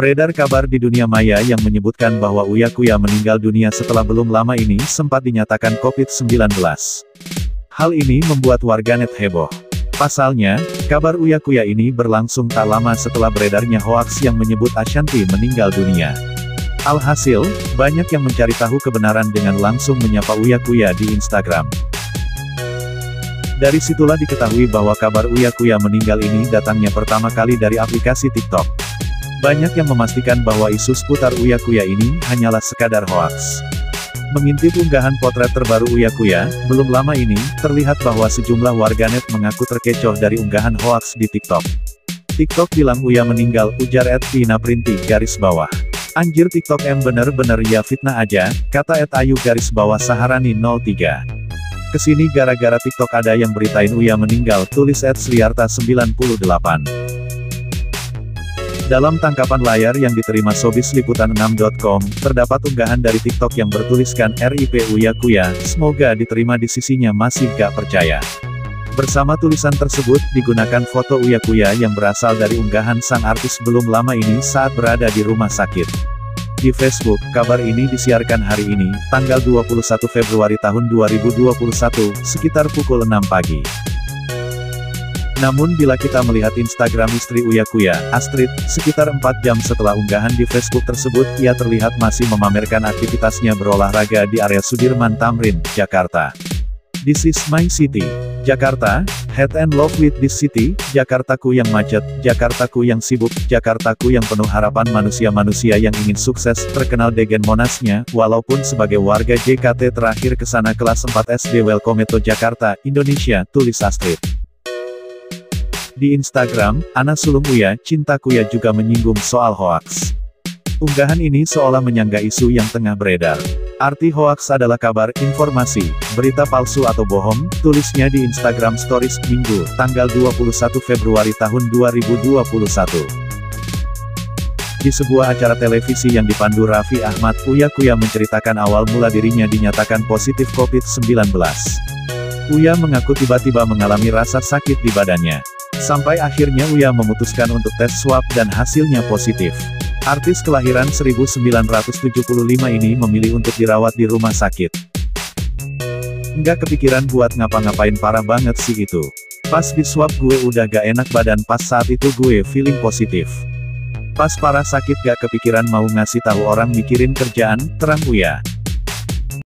Beredar kabar di dunia maya yang menyebutkan bahwa Uya Kuya meninggal dunia setelah belum lama ini sempat dinyatakan COVID-19. Hal ini membuat warganet heboh. Pasalnya, kabar Uya Kuya ini berlangsung tak lama setelah beredarnya hoaks yang menyebut Ashanti meninggal dunia. Alhasil, banyak yang mencari tahu kebenaran dengan langsung menyapa Uya Kuya di Instagram. Dari situlah diketahui bahwa kabar Uya Kuya meninggal ini datangnya pertama kali dari aplikasi TikTok. Banyak yang memastikan bahwa isu seputar Uya Kuya ini hanyalah sekadar hoaks. Mengintip unggahan potret terbaru Uya Kuya, belum lama ini, terlihat bahwa sejumlah warganet mengaku terkecoh dari unggahan hoaks di TikTok. TikTok bilang Uya meninggal, ujar Ed Vina Printi, garis bawah. Anjir TikTok M bener-bener ya fitnah aja, kata Ed Ayu garis bawah Saharani 03. Ke sini gara-gara TikTok ada yang beritain Uya meninggal, tulis Ed Sliarta 98. Dalam tangkapan layar yang diterima Sobis Liputan 6.com, terdapat unggahan dari TikTok yang bertuliskan RIP Uya Kuya, semoga diterima di sisinya masih gak percaya. Bersama tulisan tersebut, digunakan foto Uya Kuya yang berasal dari unggahan sang artis belum lama ini saat berada di rumah sakit. Di Facebook, kabar ini disiarkan hari ini, tanggal 21 Februari tahun 2021, sekitar pukul 6 pagi. Namun bila kita melihat Instagram istri Uya Kuya, Astrid, sekitar 4 jam setelah unggahan di Facebook tersebut, ia terlihat masih memamerkan aktivitasnya berolahraga di area Sudirman Tamrin, Jakarta. This is my city. Jakarta, head and love with this city, Jakartaku yang macet, Jakartaku yang sibuk, Jakartaku yang penuh harapan manusia-manusia yang ingin sukses, terkenal degen monasnya, walaupun sebagai warga JKT terakhir ke sana kelas 4 SD Welcome to Jakarta, Indonesia, tulis Astrid. Di Instagram, Ana Sulung Uya, Cintaku Ya juga menyinggung soal hoaks. Unggahan ini seolah menyangga isu yang tengah beredar. Arti hoaks adalah kabar, informasi, berita palsu atau bohong, tulisnya di Instagram Stories, Minggu, tanggal 21 Februari tahun 2021. Di sebuah acara televisi yang dipandu Raffi Ahmad, Uya Kuya menceritakan awal mula dirinya dinyatakan positif COVID-19. Uya mengaku tiba-tiba mengalami rasa sakit di badannya. Sampai akhirnya Uya memutuskan untuk tes swab dan hasilnya positif. Artis kelahiran 1975 ini memilih untuk dirawat di rumah sakit. Nggak kepikiran buat ngapa-ngapain parah banget sih itu. Pas di swab gue udah gak enak badan pas saat itu gue feeling positif. Pas parah sakit gak kepikiran mau ngasih tahu orang mikirin kerjaan, terang Uya.